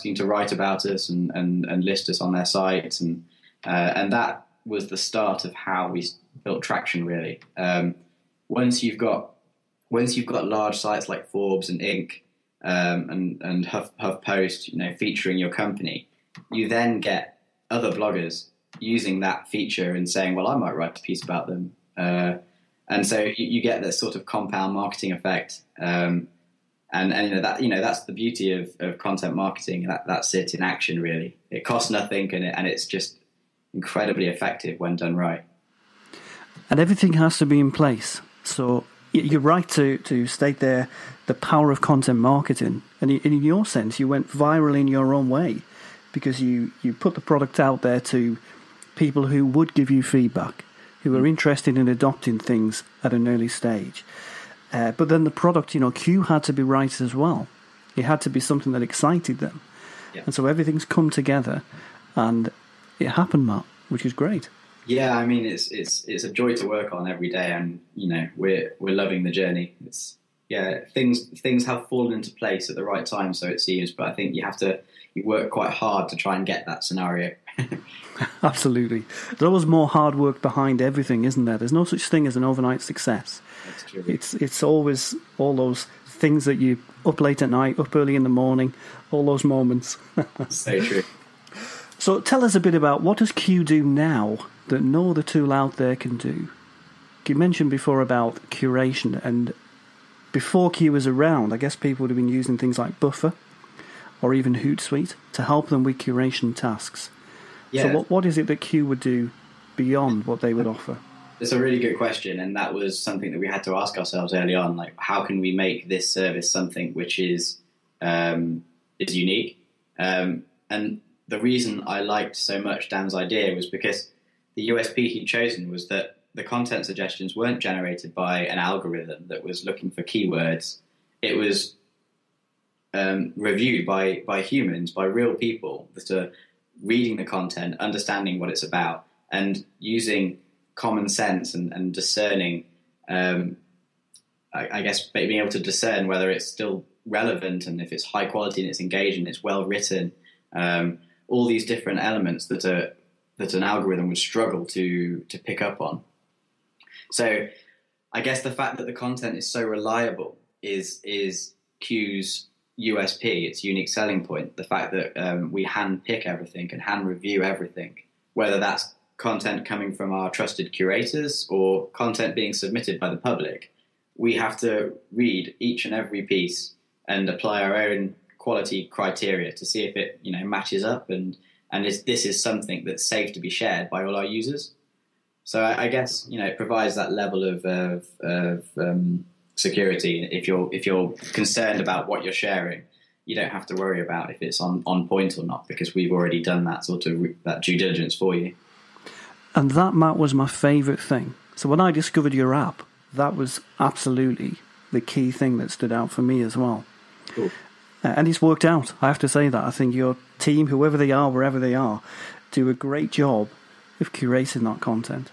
asking to write about us and, and, and list us on their sites, and uh, and that was the start of how we built traction. Really, um, once you've got once you've got large sites like Forbes and Inc. Um, and and Huff, HuffPost, you know, featuring your company, you then get other bloggers using that feature and saying, "Well, I might write a piece about them," uh, and so you, you, get this sort of compound marketing effect. Um, and and you know that you know that's the beauty of, of content marketing. That that's it in action. Really, it costs nothing, and it, and it's just incredibly effective when done right. And everything has to be in place. So you're right to to state there the power of content marketing. And in your sense, you went viral in your own way because you you put the product out there to people who would give you feedback, who are mm. interested in adopting things at an early stage. Uh, but then the product, you know, Quuu had to be right as well. It had to be something that excited them. Yeah. And so everything's come together and it happened, Matt, which is great. Yeah, I mean it's it's it's a joy to work on every day and you know, we're we're loving the journey. It's yeah, things things have fallen into place at the right time, so it seems, but I think you have to you work quite hard to try and get that scenario. Absolutely. There's always more hard work behind everything, isn't there? There's no such thing as an overnight success. It's it's always all those things that you up late at night, up early in the morning, all those moments. so true. So tell us a bit about what does Quuu do now that no other tool out there can do? You mentioned before about curation, and before Quuu was around, I guess people would have been using things like Buffer or even Hootsuite to help them with curation tasks. Yeah. So what what is it that Quuu would do beyond what they would offer? It's a really good question, and that was something that we had to ask ourselves early on. Like, how can we make this service something which is um, is unique? Um, and the reason I liked so much Dan's idea was because the USP he'd chosen was that the content suggestions weren't generated by an algorithm that was looking for keywords. It was um, reviewed by by humans, by real people that are reading the content, understanding what it's about, and using common sense and, and discerning. Um, I, I, guess being able to discern whether it's still relevant and if it's high quality and it's engaging, and it's well written. Um, all these different elements that are that an algorithm would struggle to to pick up on. So, I guess the fact that the content is so reliable is is Quuu's USP, its unique selling point. The fact that um, we hand pick everything and hand review everything, whether that's content coming from our trusted curators or content being submitted by the public, we have to read each and every piece and apply our own quality criteria to see if it you know matches up and and is, this is something that's safe to be shared by all our users. So I, I guess you know it provides that level of, of, of um, security. If you're if you're concerned about what you're sharing, you don't have to worry about if it's on, on point or not because we've already done that sort of that due diligence for you. And that Matt was my favourite thing. So when I discovered your app, that was absolutely the key thing that stood out for me as well. Cool. Uh, and it's worked out. I have to say that. I think your team, whoever they are, wherever they are, do a great job of curating that content.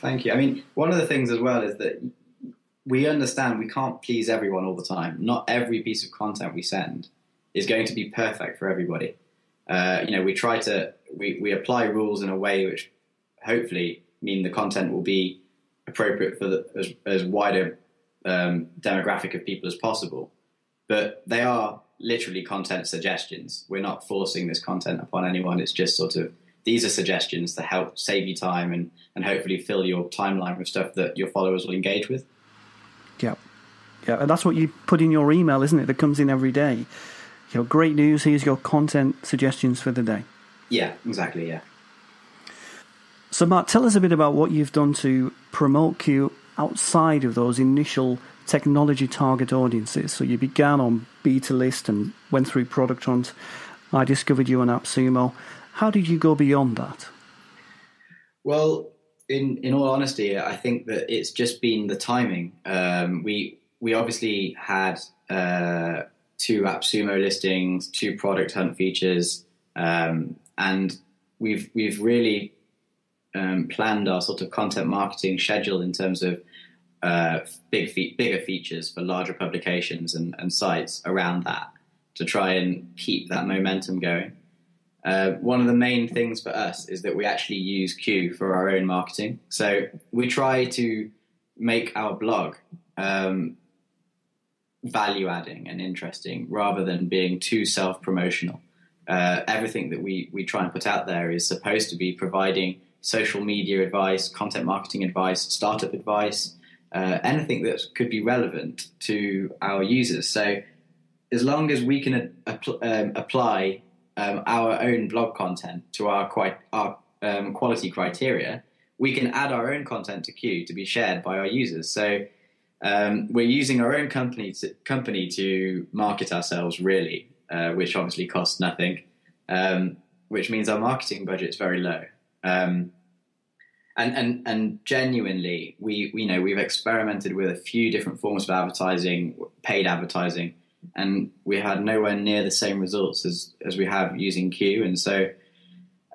Thank you. I mean, one of the things as well is that we understand we can't please everyone all the time. Not every piece of content we send is going to be perfect for everybody. Uh, you know, we try to we, we apply rules in a way which hopefully mean the content will be appropriate for the, as, as wide um, demographic of people as possible. But they are literally content suggestions. We're not forcing this content upon anyone. It's just sort of these are suggestions to help save you time and, and hopefully fill your timeline with stuff that your followers will engage with. Yeah. Yeah, and that's what you put in your email, isn't it? That comes in every day. You Your great news, here's your content suggestions for the day. Yeah, exactly, yeah. So, Mark, tell us a bit about what you've done to promote Quuu outside of those initial technology target audiences. So, you began on BetaList and went through Product Hunt. I discovered you on AppSumo. How did you go beyond that? Well, in in all honesty, I think that it's just been the timing. Um, we we obviously had uh, two AppSumo listings, two product hunt features, um, and we've we've really um, planned our sort of content marketing schedule in terms of uh, big fe- bigger features for larger publications and, and sites around that. to try and keep that momentum going. Uh, one of the main things for us is that we actually use Quuu for our own marketing. So we try to make our blog um, value adding and interesting rather than being too self promotional. Uh, everything that we, we try and put out there is supposed to be providing social media advice, content marketing advice, startup advice, uh, anything that could be relevant to our users. So, as long as we can um, apply um, our own blog content to our, quite, our um, quality criteria, we can add our own content to Quuu to be shared by our users. So, um, we're using our own company to, company to market ourselves, really, uh, which obviously costs nothing, um, which means our marketing budget is very low. Um, and and and genuinely, we, you know we've experimented with a few different forms of advertising, paid advertising, and we had nowhere near the same results as as we have using Quuu. And so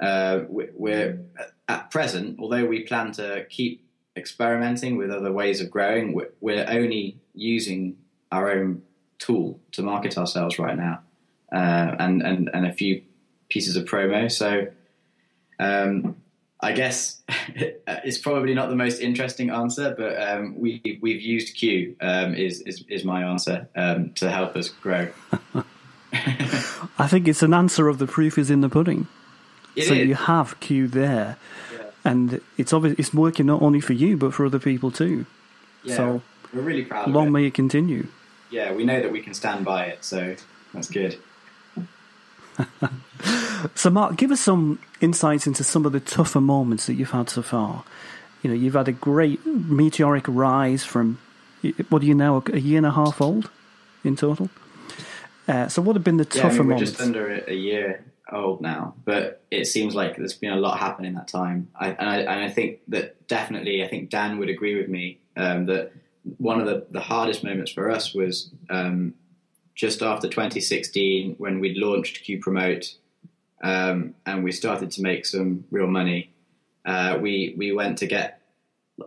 uh, we're at present, although we plan to keep experimenting with other ways of growing, we're, we're only using our own tool to market ourselves right now, uh, and and and a few pieces of promo. So. Um, I guess it's probably not the most interesting answer, but um, we we've used Quuu um, is, is is my answer um, to help us grow. I think it's an answer of the proof is in the pudding. It so is. you have Quuu there, Yeah. and it's obvious it's working not only for you but for other people too. Yeah, So we're really proud long it. may it continue. Yeah, we know that we can stand by it, so that's good. So, Mark, give us some insights into some of the tougher moments that you've had so far. You know, you've had a great meteoric rise from what are you now a year and a half old in total. Uh, so, what have been the Yeah, I tougher mean, we're moments? just under a year old now, but it seems like there's been a lot happening in that time. I, and, I, and I think that definitely, I think Dan would agree with me um, that one of the, the hardest moments for us was um, just after 2016 when we launched Quuu Promote um, and we started to make some real money. Uh, we we went to get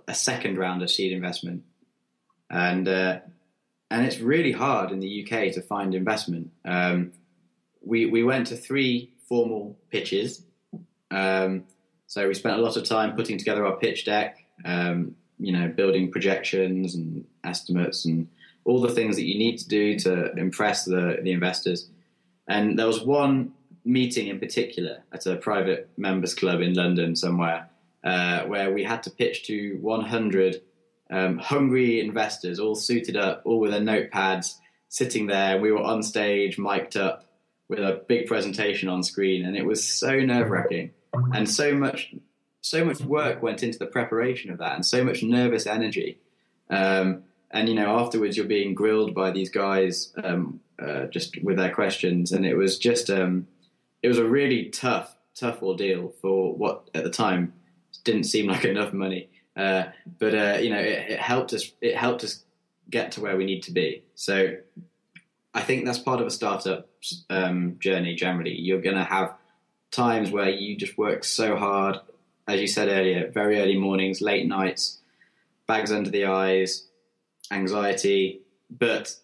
a second round of seed investment, and uh, and it's really hard in the UK to find investment. Um, we we went to three formal pitches, um, so we spent a lot of time putting together our pitch deck. Um, you know, building projections and estimates and all the things that you need to do to impress the the investors. And there was one meeting in particular at a private members club in London somewhere uh, where we had to pitch to 100 um, hungry investors, all suited up, all with their notepads, sitting there. We were on stage, mic'd up, with a big presentation on screen, and it was so nerve wracking, and so much, so much work went into the preparation of that, and so much nervous energy. Um, and you know, afterwards, you're being grilled by these guys um, uh, just with their questions, and it was just, um, it was a really tough, tough ordeal for what at the time didn't seem like enough money. Uh, but uh, you know, it, it helped us. It helped us get to where we need to be. So I think that's part of a startup um, journey. Generally, you're going to have times where you just work so hard, as you said earlier, very early mornings, late nights, bags under the eyes, anxiety, but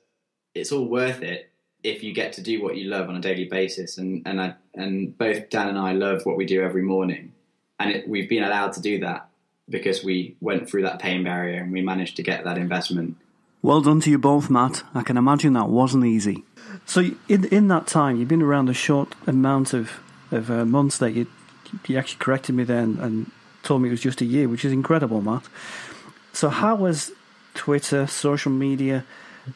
it's all worth it if you get to do what you love on a daily basis. And and I, and both Dan and I love what we do every morning, and it, we've been allowed to do that because we went through that pain barrier and we managed to get that investment. Well done to you both, Matt. I can imagine that wasn't easy. So, in in that time, you've been around a short amount of of uh, months. That you you actually corrected me then and told me it was just a year, which is incredible, Matt. So, how was Twitter, social media,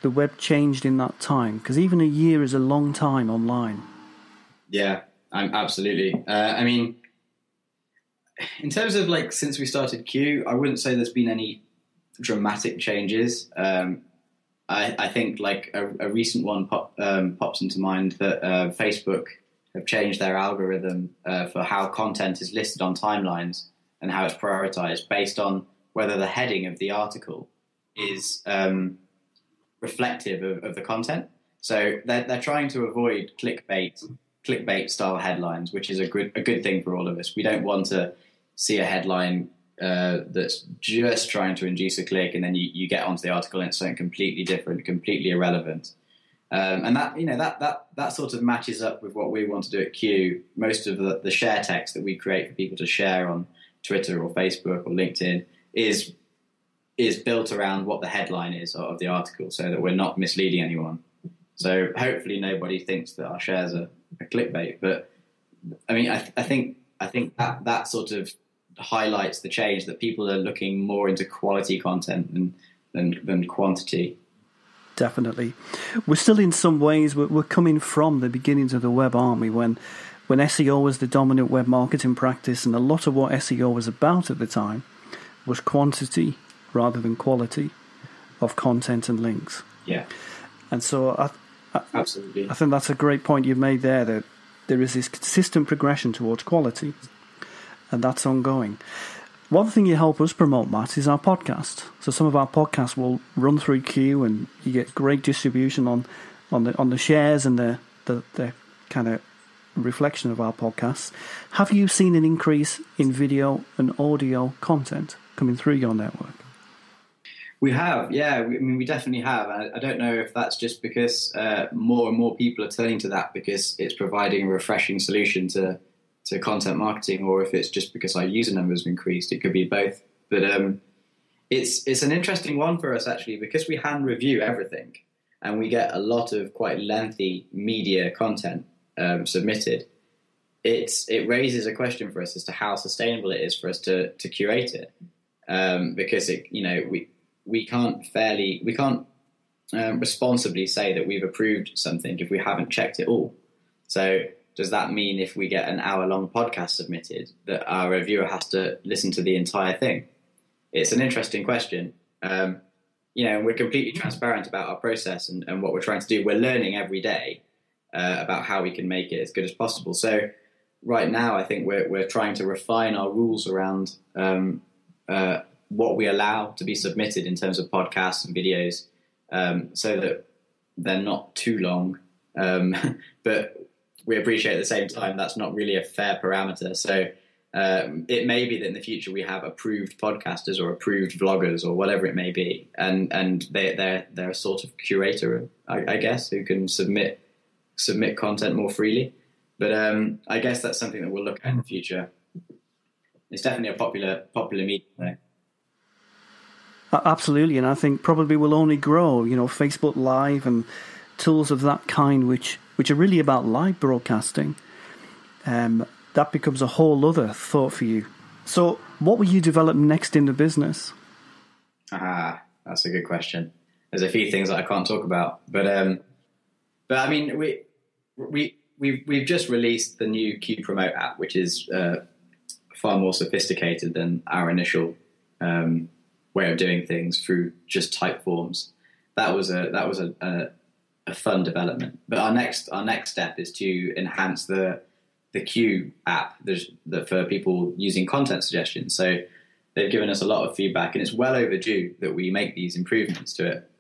the web changed in that time? Because even a year is a long time online. Yeah, I'm absolutely. Uh, I mean, in terms of like since we started Quuu, I wouldn't say there's been any dramatic changes. Um, I, I think like a, a recent one pop, um, pops into mind that uh, Facebook have changed their algorithm uh, for how content is listed on timelines and how it's prioritized based on whether the heading of the article is um, reflective of, of the content. So they're, they're trying to avoid clickbait, clickbait style headlines, which is a good a good thing for all of us. We don't want to see a headline uh, that's just trying to induce a click, and then you, you get onto the article and it's something completely different, completely irrelevant. Um, and that you know that that that sort of matches up with what we want to do at Quuu. Most of the, the share text that we create for people to share on Twitter or Facebook or LinkedIn is is built around what the headline is of the article, so that we're not misleading anyone. So hopefully nobody thinks that our shares are, are clickbait. But I mean, I, th- I think I think that that sort of highlights the change that people are looking more into quality content than than, than quantity definitely. We're still in some ways we're, we're coming from the beginnings of the web, we? When when SEO was the dominant web marketing practice, and a lot of what SEO was about at the time was quantity rather than quality of content and links. Yeah. And so I, I, absolutely, I think that's a great point you've made there. That there is this consistent progression towards quality, and that's ongoing. One thing you help us promote, Matt, is our podcast. So some of our podcasts will run through Quuu, and you get great distribution on on the on the shares and the the, the kind of reflection of our podcasts. Have you seen an increase in video and audio content coming through your network? We have, yeah. We, I mean, we definitely have. I, I, don't know if that's just because uh, more and more people are turning to that because it's providing a refreshing solution to to content marketing, or if it's just because our user numbers have increased. It could be both. But um, it's it's an interesting one for us actually because we hand review everything, and we get a lot of quite lengthy media content um, submitted. It's it raises a question for us as to how sustainable it is for us to to curate it, um, because it you know we we can't fairly we can't um, responsibly say that we've approved something if we haven't checked it all. So does that mean if we get an hour long podcast submitted that our reviewer has to listen to the entire thing? It's an interesting question. Um, you know, we're completely transparent about our process and, and, what we're trying to do. We're learning every day uh, about how we can make it as good as possible. So, right now, I think we're, we're trying to refine our rules around um, uh, what we allow to be submitted in terms of podcasts and videos um, so that they're not too long. Um, but we appreciate at the same time that's not really a fair parameter. So um, it may be that in the future we have approved podcasters or approved vloggers or whatever it may be, and and they they're they're a sort of curator, I, I guess, who can submit submit content more freely. But um, I guess that's something that we'll look at in the future. It's definitely a popular popular medium. Absolutely, and I think probably will only grow. You know, Facebook Live and tools of that kind, which which are really about live broadcasting, um, that becomes a whole other thought for you. So, what will you develop next in the business? Ah, that's a good question. There's a few things that I can't talk about, but um, but I mean, we we we've we've just released the new Quuu Promote app, which is uh, far more sophisticated than our initial um, way of doing things through just Typeforms. That was a that was a, a a fun development. But our next our next step is to enhance the the Quuu app the, for people using content suggestions. So they've given us a lot of feedback, and it's well overdue that we make these improvements to it.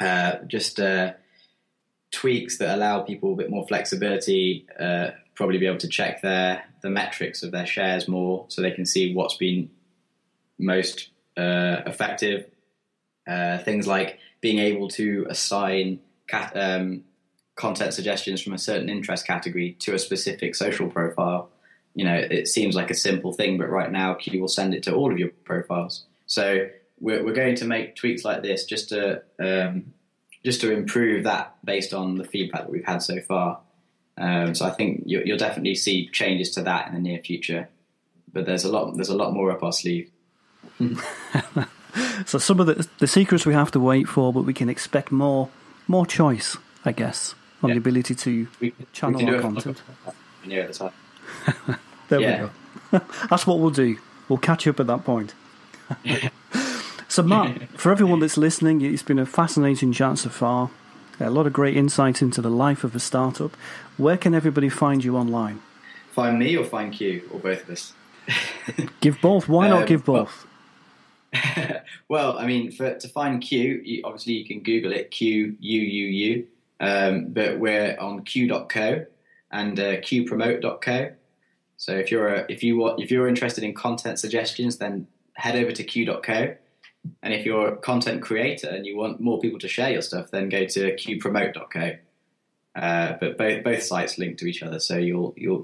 Uh, just uh, tweaks that allow people a bit more flexibility. Uh, probably be able to check their the metrics of their shares more, so they can see what's been most uh, effective. Uh, things like being able to assign cat, um, content suggestions from a certain interest category to a specific social profile. You know, it seems like a simple thing, but right now Quuu will send it to all of your profiles. So we're, we're going to make tweaks like this just to um, just to improve that based on the feedback that we've had so far. Um, so I think you'll, you'll, definitely see changes to that in the near future. But there's a lot there's a lot more up our sleeve. so some of the the secrets we have to wait for, but we can expect more more choice, I guess, on yeah. the ability to we, channel we our content. Yeah, that's there yeah. we go. that's what we'll do. We'll catch up at that point. so, Matt, for everyone that's listening, it's been a fascinating chat so far. A lot of great insight into the life of a startup. Where can everybody find you online? Find me or find Quuu, or both of us? give both. Why not um, give both? well, I mean, for, to find Quuu, you, obviously you can Google it, Q U U U. Um, but we're on Quuu.co and uh, QuuuPromote.co. So if you're a, if you want, if you're interested in content suggestions, then head over to Quuu.co. And if you're a content creator and you want more people to share your stuff, then go to QuuuPromote.co. uh, but both both sites link to each other, so you'll you'll